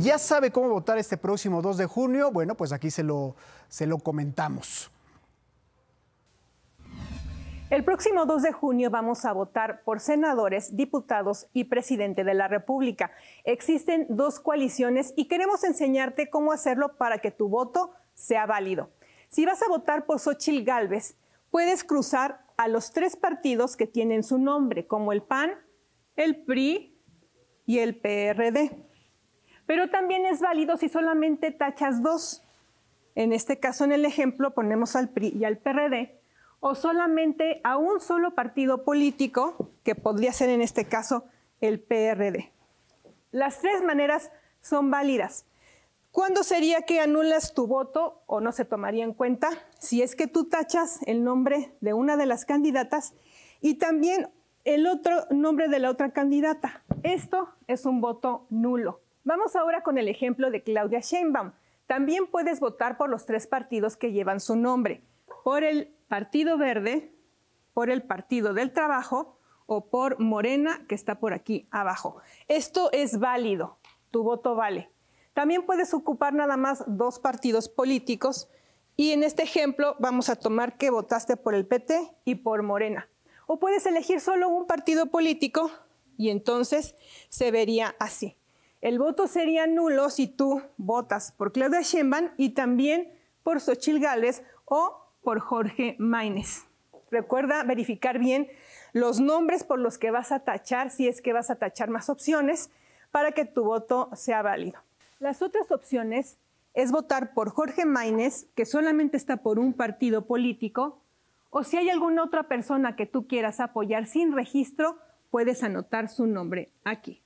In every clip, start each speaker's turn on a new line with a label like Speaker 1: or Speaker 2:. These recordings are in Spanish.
Speaker 1: ¿Ya sabe cómo votar este próximo 2 de junio? Bueno, pues aquí se lo, se lo comentamos.
Speaker 2: El próximo 2 de junio vamos a votar por senadores, diputados y presidente de la República. Existen dos coaliciones y queremos enseñarte cómo hacerlo para que tu voto sea válido. Si vas a votar por Xochil Gálvez, puedes cruzar a los tres partidos que tienen su nombre, como el PAN, el PRI y el PRD. Pero también es válido si solamente tachas dos. En este caso, en el ejemplo, ponemos al PRI y al PRD o solamente a un solo partido político, que podría ser en este caso el PRD. Las tres maneras son válidas. ¿Cuándo sería que anulas tu voto o no se tomaría en cuenta? Si es que tú tachas el nombre de una de las candidatas y también el otro nombre de la otra candidata. Esto es un voto nulo. Vamos ahora con el ejemplo de Claudia Sheinbaum. También puedes votar por los tres partidos que llevan su nombre, por el Partido Verde, por el Partido del Trabajo o por Morena, que está por aquí abajo. Esto es válido, tu voto vale. También puedes ocupar nada más dos partidos políticos y en este ejemplo vamos a tomar que votaste por el PT y por Morena. O puedes elegir solo un partido político y entonces se vería así. El voto sería nulo si tú votas por Claudia Sheinbaum y también por Xochil Gálvez o por Jorge Maínez. Recuerda verificar bien los nombres por los que vas a tachar, si es que vas a tachar más opciones, para que tu voto sea válido. Las otras opciones es votar por Jorge Maínez, que solamente está por un partido político, o si hay alguna otra persona que tú quieras apoyar sin registro, puedes anotar su nombre aquí.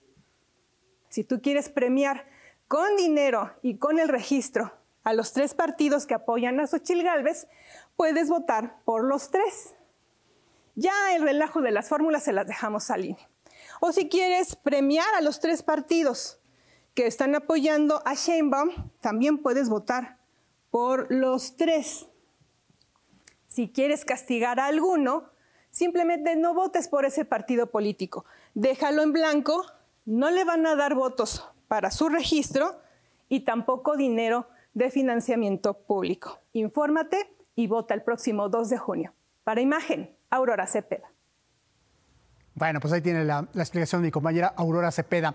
Speaker 2: Si tú quieres premiar con dinero y con el registro a los tres partidos que apoyan a Xochil Gálvez, puedes votar por los tres. Ya el relajo de las fórmulas se las dejamos al INE. O si quieres premiar a los tres partidos que están apoyando a Sheinbaum, también puedes votar por los tres. Si quieres castigar a alguno, simplemente no votes por ese partido político. Déjalo en blanco, no le van a dar votos para su registro y tampoco dinero de financiamiento público. Infórmate y vota el próximo 2 de junio. Para imagen, Aurora Cepeda.
Speaker 1: Bueno, pues ahí tiene la, la explicación de mi compañera Aurora Cepeda.